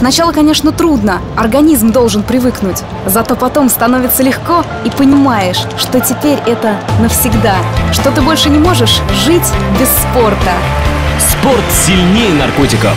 Сначала, конечно, трудно, организм должен привыкнуть. Зато потом становится легко и понимаешь, что теперь это навсегда. Что ты больше не можешь жить без спорта. Спорт сильнее наркотиков.